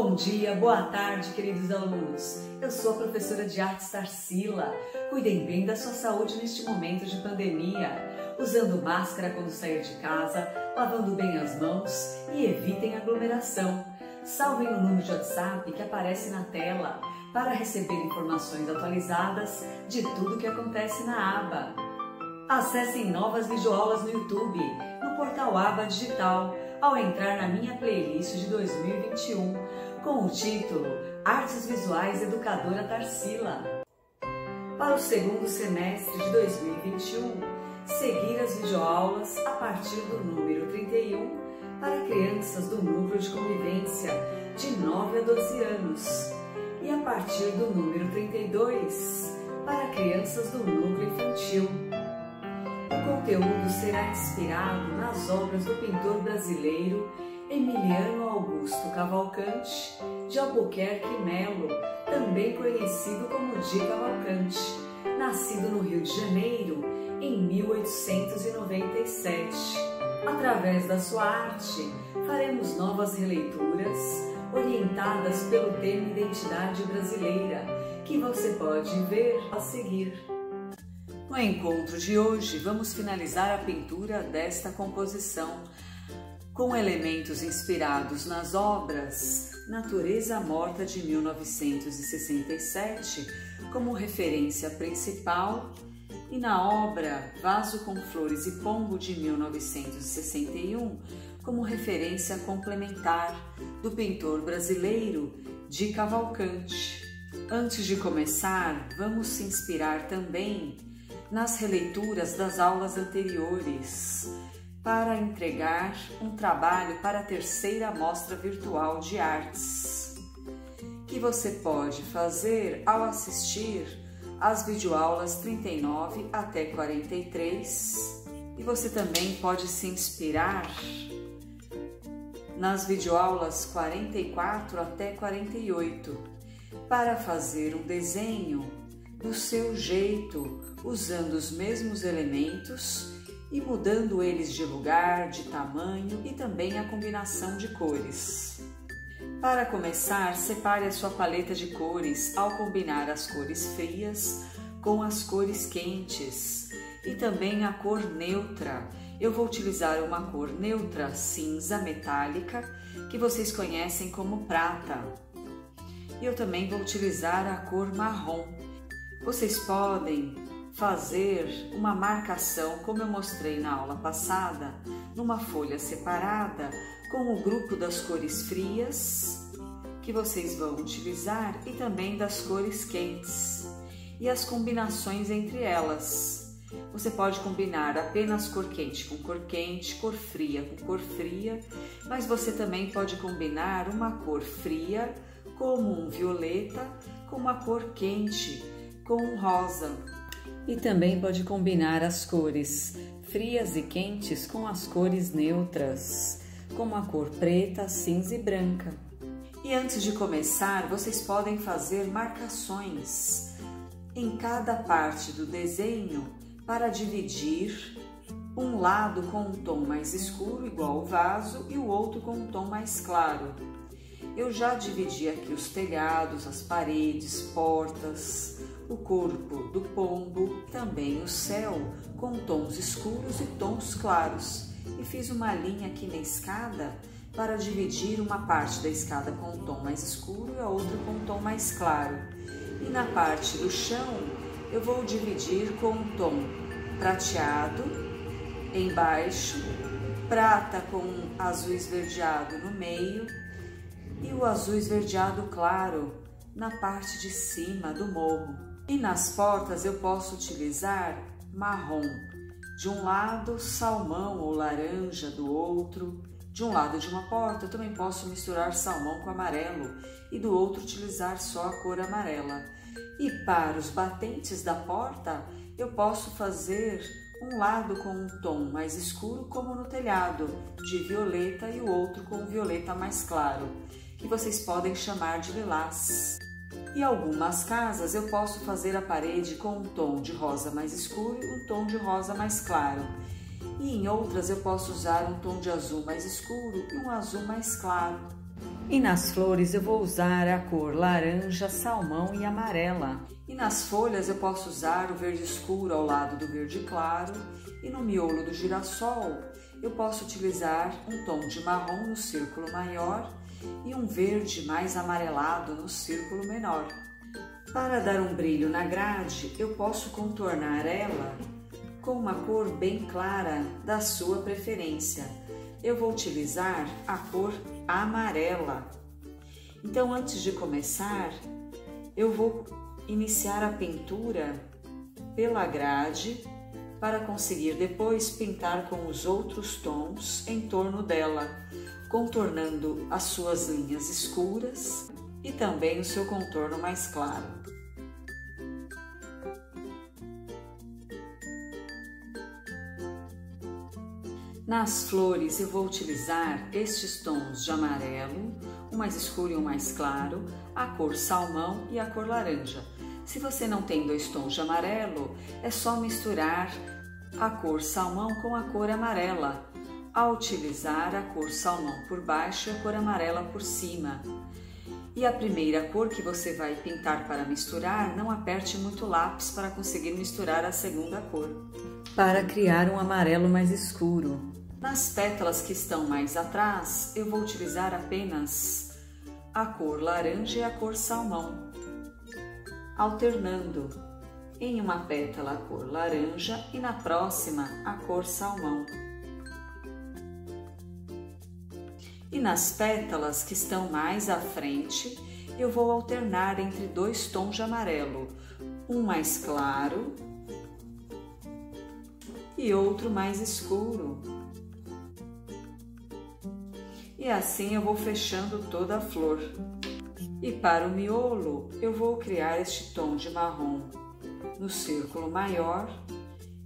Bom dia, boa tarde, queridos alunos. Eu sou a professora de artes Tarsila. Cuidem bem da sua saúde neste momento de pandemia, usando máscara quando sair de casa, lavando bem as mãos e evitem aglomeração. Salvem o número de WhatsApp que aparece na tela para receber informações atualizadas de tudo que acontece na aba. Acessem novas videoaulas no YouTube, no portal Aba Digital, ao entrar na minha playlist de 2021, com o título Artes Visuais Educadora Tarsila. Para o segundo semestre de 2021, seguir as videoaulas a partir do número 31 para crianças do núcleo de convivência de 9 a 12 anos e a partir do número 32 para crianças do núcleo infantil. O conteúdo será inspirado nas obras do pintor brasileiro Emiliano Augusto Cavalcante de Albuquerque Melo, também conhecido como Di Cavalcante, nascido no Rio de Janeiro em 1897. Através da sua arte, faremos novas releituras orientadas pelo tema Identidade Brasileira, que você pode ver a seguir. No encontro de hoje, vamos finalizar a pintura desta composição com elementos inspirados nas obras Natureza Morta de 1967 como referência principal e na obra Vaso com Flores e Pombo de 1961 como referência complementar do pintor brasileiro Di Cavalcante. Antes de começar, vamos se inspirar também nas releituras das aulas anteriores para entregar um trabalho para a terceira mostra virtual de artes, que você pode fazer ao assistir às videoaulas 39 até 43 e você também pode se inspirar nas videoaulas 44 até 48 para fazer um desenho do seu jeito, usando os mesmos elementos e mudando eles de lugar, de tamanho e também a combinação de cores. Para começar, separe a sua paleta de cores ao combinar as cores frias com as cores quentes e também a cor neutra. Eu vou utilizar uma cor neutra cinza metálica que vocês conhecem como prata. E eu também vou utilizar a cor marrom vocês podem fazer uma marcação, como eu mostrei na aula passada, numa folha separada com o grupo das cores frias que vocês vão utilizar e também das cores quentes e as combinações entre elas. Você pode combinar apenas cor quente com cor quente, cor fria com cor fria, mas você também pode combinar uma cor fria como um violeta com uma cor quente com rosa. E também pode combinar as cores frias e quentes com as cores neutras, como a cor preta, cinza e branca. E antes de começar, vocês podem fazer marcações em cada parte do desenho para dividir um lado com um tom mais escuro, igual o vaso, e o outro com um tom mais claro. Eu já dividi aqui os telhados, as paredes, portas, o corpo do pombo, também o céu, com tons escuros e tons claros. E fiz uma linha aqui na escada para dividir uma parte da escada com um tom mais escuro e a outra com um tom mais claro. E na parte do chão eu vou dividir com um tom prateado embaixo, prata com azul esverdeado no meio e o azul esverdeado claro na parte de cima do morro. E nas portas eu posso utilizar marrom, de um lado salmão ou laranja do outro. De um lado de uma porta eu também posso misturar salmão com amarelo e do outro utilizar só a cor amarela. E para os batentes da porta eu posso fazer um lado com um tom mais escuro, como no telhado, de violeta, e o outro com violeta mais claro, que vocês podem chamar de lilás. Em algumas casas eu posso fazer a parede com um tom de rosa mais escuro e um tom de rosa mais claro. E em outras eu posso usar um tom de azul mais escuro e um azul mais claro. E nas flores eu vou usar a cor laranja, salmão e amarela. E nas folhas eu posso usar o verde escuro ao lado do verde claro. E no miolo do girassol eu posso utilizar um tom de marrom no círculo maior e um verde mais amarelado no círculo menor. Para dar um brilho na grade, eu posso contornar ela com uma cor bem clara da sua preferência. Eu vou utilizar a cor amarela. Então, antes de começar, eu vou iniciar a pintura pela grade para conseguir depois pintar com os outros tons em torno dela, contornando as suas linhas escuras e também o seu contorno mais claro. Nas flores eu vou utilizar estes tons de amarelo, o mais escuro e o mais claro, a cor salmão e a cor laranja. Se você não tem dois tons de amarelo, é só misturar a cor salmão com a cor amarela, ao utilizar a cor salmão por baixo e a cor amarela por cima. E a primeira cor que você vai pintar para misturar, não aperte muito o lápis para conseguir misturar a segunda cor. Para criar um amarelo mais escuro. Nas pétalas que estão mais atrás, eu vou utilizar apenas a cor laranja e a cor salmão, alternando em uma pétala a cor laranja e na próxima a cor salmão. E nas pétalas que estão mais à frente, eu vou alternar entre dois tons de amarelo, um mais claro e outro mais escuro e assim eu vou fechando toda a flor. E para o miolo, eu vou criar este tom de marrom no círculo maior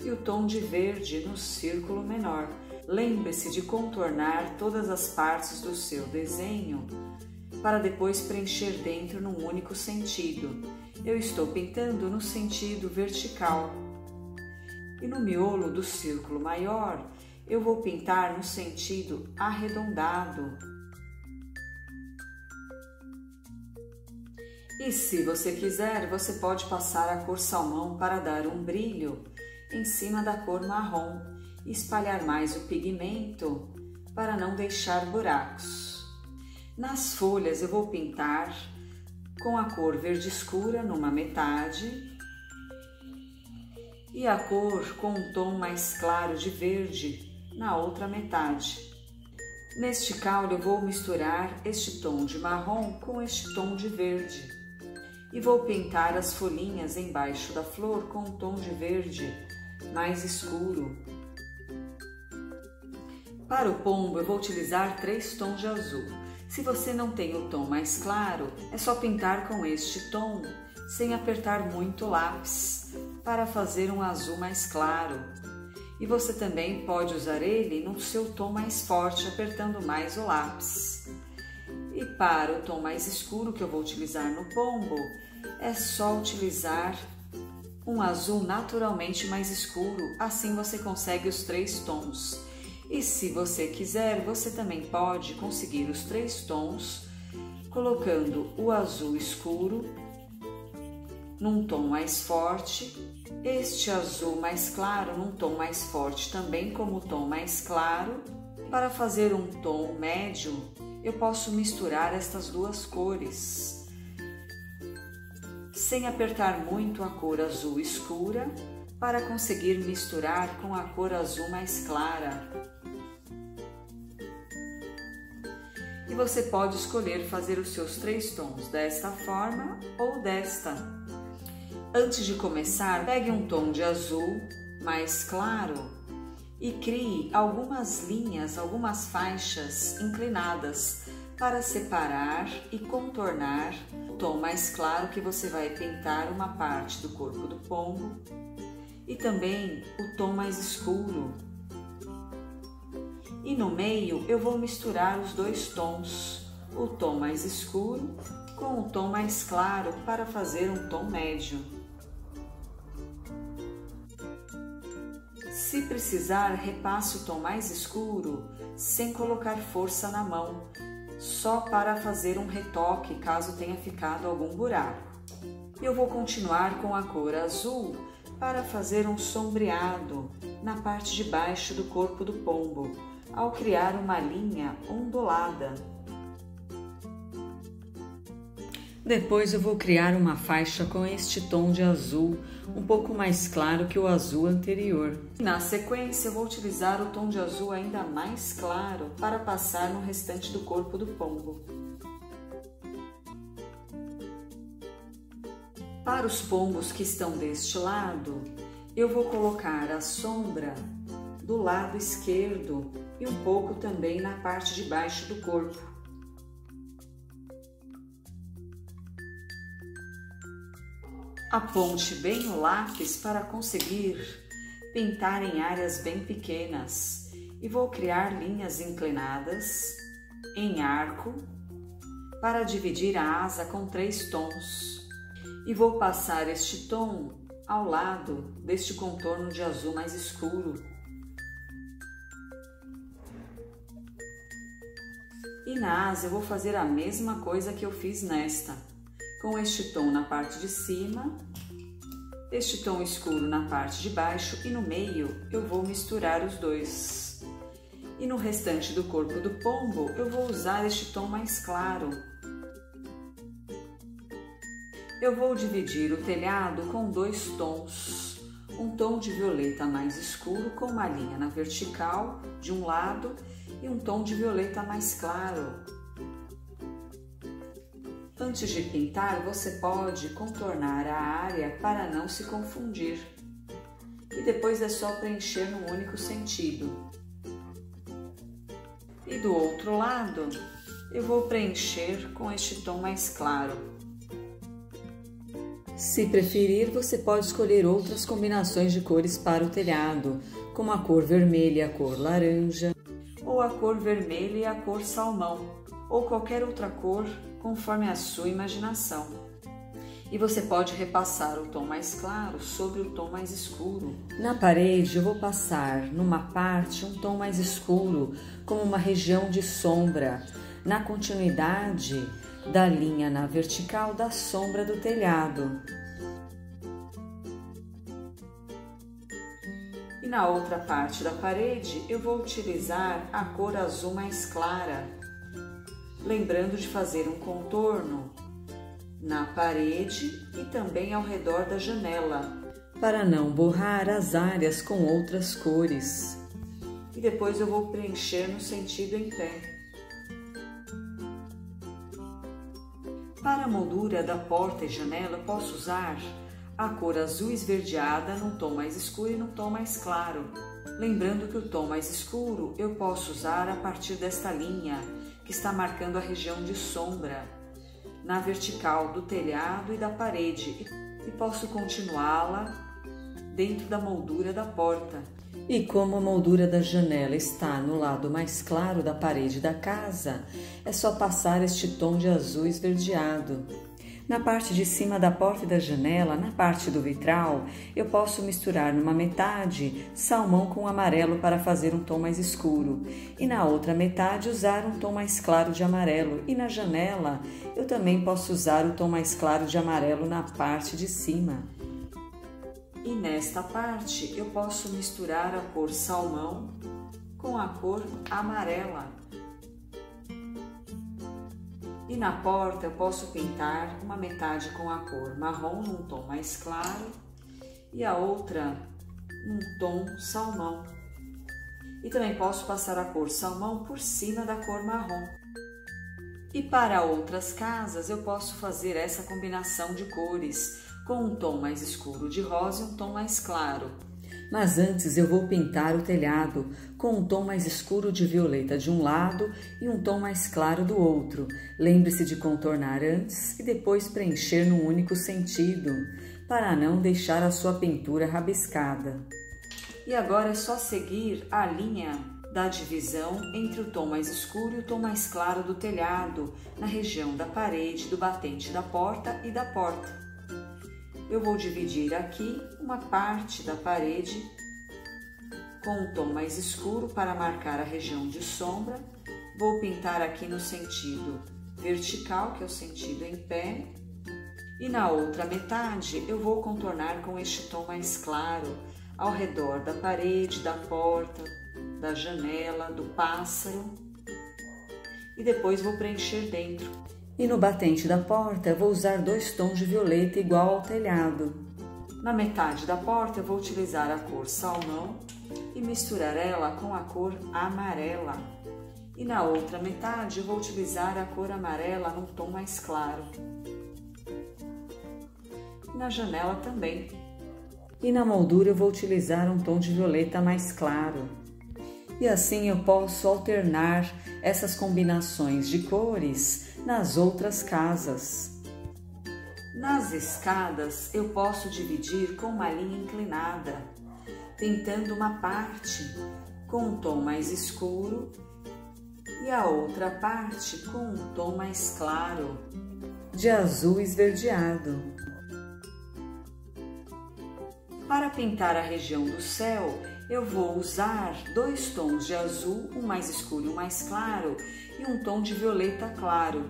e o tom de verde no círculo menor. Lembre-se de contornar todas as partes do seu desenho para depois preencher dentro num único sentido. Eu estou pintando no sentido vertical. E no miolo do círculo maior, eu vou pintar no sentido arredondado. E se você quiser, você pode passar a cor salmão para dar um brilho em cima da cor marrom espalhar mais o pigmento para não deixar buracos. Nas folhas eu vou pintar com a cor verde escura numa metade e a cor com um tom mais claro de verde na outra metade. Neste caule eu vou misturar este tom de marrom com este tom de verde e vou pintar as folhinhas embaixo da flor com um tom de verde mais escuro. Para o pombo eu vou utilizar três tons de azul. Se você não tem o tom mais claro, é só pintar com este tom sem apertar muito o lápis para fazer um azul mais claro e você também pode usar ele no seu tom mais forte, apertando mais o lápis. E para o tom mais escuro que eu vou utilizar no pombo, é só utilizar um azul naturalmente mais escuro, assim você consegue os três tons. E se você quiser, você também pode conseguir os três tons colocando o azul escuro num tom mais forte, este azul mais claro num tom mais forte também como tom mais claro. Para fazer um tom médio, eu posso misturar estas duas cores, sem apertar muito a cor azul escura, para conseguir misturar com a cor azul mais clara. E você pode escolher fazer os seus três tons desta forma ou desta. Antes de começar, pegue um tom de azul mais claro e crie algumas linhas, algumas faixas inclinadas para separar e contornar o tom mais claro que você vai pintar uma parte do corpo do pombo e também o tom mais escuro. E no meio eu vou misturar os dois tons, o tom mais escuro com o tom mais claro para fazer um tom médio. Se precisar, repasse o tom mais escuro sem colocar força na mão, só para fazer um retoque caso tenha ficado algum buraco. Eu vou continuar com a cor azul para fazer um sombreado na parte de baixo do corpo do pombo, ao criar uma linha ondulada. Depois eu vou criar uma faixa com este tom de azul, um pouco mais claro que o azul anterior. Na sequência, eu vou utilizar o tom de azul ainda mais claro para passar no restante do corpo do pombo. Para os pombos que estão deste lado, eu vou colocar a sombra do lado esquerdo e um pouco também na parte de baixo do corpo. Aponte bem o lápis para conseguir pintar em áreas bem pequenas e vou criar linhas inclinadas em arco para dividir a asa com três tons e vou passar este tom ao lado deste contorno de azul mais escuro. E na asa eu vou fazer a mesma coisa que eu fiz nesta com este tom na parte de cima, este tom escuro na parte de baixo e no meio eu vou misturar os dois. E no restante do corpo do pombo eu vou usar este tom mais claro. Eu vou dividir o telhado com dois tons, um tom de violeta mais escuro com uma linha na vertical de um lado e um tom de violeta mais claro Antes de pintar, você pode contornar a área para não se confundir. E depois é só preencher num único sentido. E do outro lado, eu vou preencher com este tom mais claro. Se preferir, você pode escolher outras combinações de cores para o telhado, como a cor vermelha e a cor laranja, ou a cor vermelha e a cor salmão, ou qualquer outra cor conforme a sua imaginação. E você pode repassar o tom mais claro sobre o tom mais escuro. Na parede, eu vou passar numa parte um tom mais escuro, como uma região de sombra, na continuidade da linha na vertical da sombra do telhado. E na outra parte da parede, eu vou utilizar a cor azul mais clara lembrando de fazer um contorno na parede e também ao redor da janela, para não borrar as áreas com outras cores. E depois eu vou preencher no sentido em pé. Para a moldura da porta e janela, posso usar a cor azul esverdeada num tom mais escuro e num tom mais claro. Lembrando que o tom mais escuro eu posso usar a partir desta linha que está marcando a região de sombra na vertical do telhado e da parede e posso continuá-la dentro da moldura da porta. E como a moldura da janela está no lado mais claro da parede da casa, é só passar este tom de azul esverdeado. Na parte de cima da porta e da janela, na parte do vitral, eu posso misturar numa metade salmão com amarelo para fazer um tom mais escuro, e na outra metade usar um tom mais claro de amarelo, e na janela eu também posso usar o tom mais claro de amarelo na parte de cima. E nesta parte eu posso misturar a cor salmão com a cor amarela. E na porta eu posso pintar uma metade com a cor marrom num tom mais claro e a outra num tom salmão. E também posso passar a cor salmão por cima da cor marrom. E para outras casas eu posso fazer essa combinação de cores, com um tom mais escuro de rosa e um tom mais claro. Mas antes eu vou pintar o telhado com um tom mais escuro de violeta de um lado e um tom mais claro do outro. Lembre-se de contornar antes e depois preencher num único sentido, para não deixar a sua pintura rabiscada. E agora é só seguir a linha da divisão entre o tom mais escuro e o tom mais claro do telhado, na região da parede, do batente da porta e da porta eu vou dividir aqui uma parte da parede com um tom mais escuro para marcar a região de sombra vou pintar aqui no sentido vertical, que é o sentido em pé, e na outra metade eu vou contornar com este tom mais claro ao redor da parede, da porta, da janela, do pássaro. E depois vou preencher dentro. E no batente da porta vou usar dois tons de violeta igual ao telhado. Na metade da porta vou utilizar a cor salmão e misturar ela com a cor amarela. E na outra metade vou utilizar a cor amarela num tom mais claro. Na janela também. E na moldura eu vou utilizar um tom de violeta mais claro. E assim eu posso alternar essas combinações de cores nas outras casas. Nas escadas eu posso dividir com uma linha inclinada, pintando uma parte com um tom mais escuro e a outra parte com um tom mais claro, de azul esverdeado. Para pintar a região do céu, eu vou usar dois tons de azul, um mais escuro e um mais claro, e um tom de violeta claro,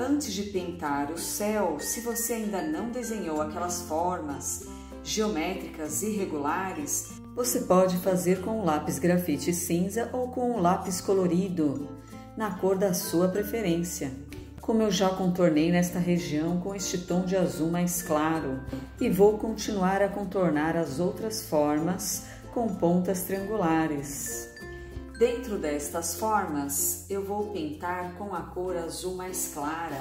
Antes de pintar o céu, se você ainda não desenhou aquelas formas geométricas irregulares, você pode fazer com o lápis grafite cinza ou com o lápis colorido, na cor da sua preferência. Como eu já contornei nesta região com este tom de azul mais claro, e vou continuar a contornar as outras formas com pontas triangulares. Dentro destas formas, eu vou pintar com a cor azul mais clara.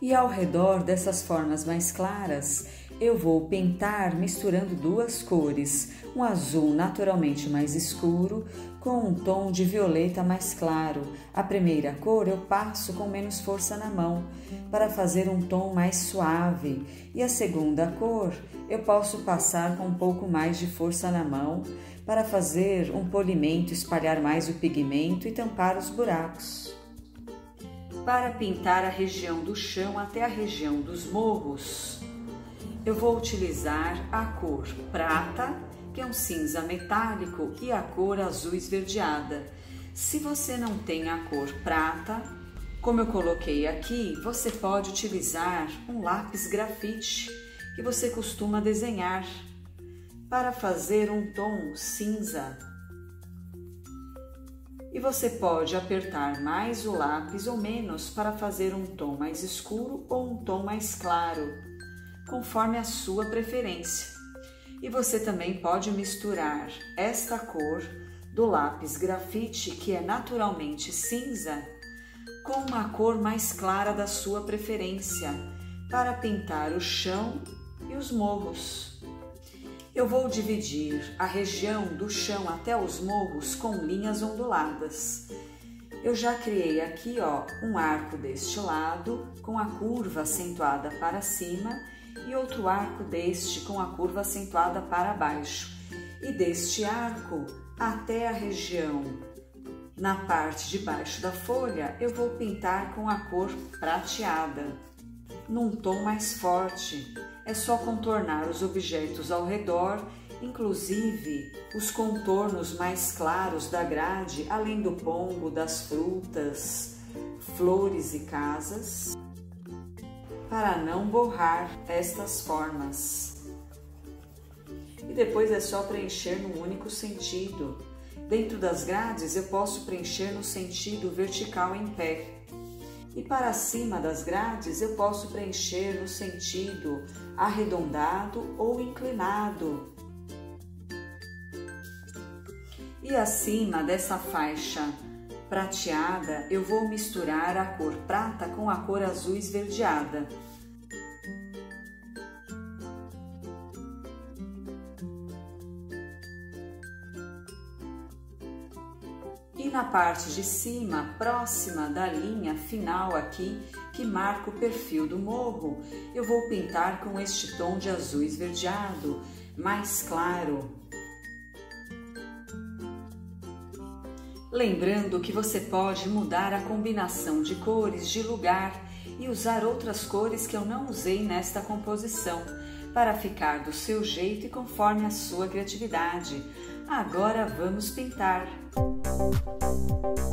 E ao redor dessas formas mais claras, eu vou pintar misturando duas cores, um azul naturalmente mais escuro com um tom de violeta mais claro. A primeira cor eu passo com menos força na mão para fazer um tom mais suave, e a segunda cor eu posso passar com um pouco mais de força na mão para fazer um polimento, espalhar mais o pigmento e tampar os buracos. Para pintar a região do chão até a região dos morros, eu vou utilizar a cor prata, que é um cinza metálico, e a cor azul esverdeada. Se você não tem a cor prata, como eu coloquei aqui, você pode utilizar um lápis grafite que você costuma desenhar para fazer um tom cinza. E você pode apertar mais o lápis ou menos para fazer um tom mais escuro ou um tom mais claro, conforme a sua preferência. E você também pode misturar esta cor do lápis grafite, que é naturalmente cinza, com uma cor mais clara da sua preferência, para pintar o chão e os morros. Eu vou dividir a região do chão até os morros com linhas onduladas. Eu já criei aqui ó, um arco deste lado com a curva acentuada para cima e outro arco deste com a curva acentuada para baixo. E deste arco até a região na parte de baixo da folha eu vou pintar com a cor prateada num tom mais forte. É só contornar os objetos ao redor, inclusive os contornos mais claros da grade, além do pombo, das frutas, flores e casas, para não borrar estas formas. E depois é só preencher num único sentido. Dentro das grades eu posso preencher no sentido vertical em pé. E para cima das grades eu posso preencher no sentido arredondado ou inclinado. E acima dessa faixa prateada eu vou misturar a cor prata com a cor azul esverdeada. E na parte de cima, próxima da linha final aqui, que marca o perfil do morro, eu vou pintar com este tom de azul esverdeado, mais claro. Lembrando que você pode mudar a combinação de cores de lugar e usar outras cores que eu não usei nesta composição, para ficar do seu jeito e conforme a sua criatividade. Agora vamos pintar! Música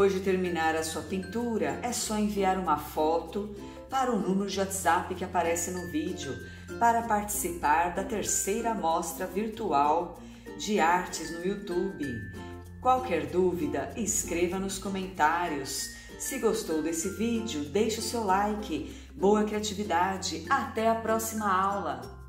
Depois de terminar a sua pintura, é só enviar uma foto para o número de WhatsApp que aparece no vídeo para participar da terceira mostra virtual de artes no YouTube. Qualquer dúvida, escreva nos comentários. Se gostou desse vídeo, deixe o seu like. Boa criatividade. Até a próxima aula!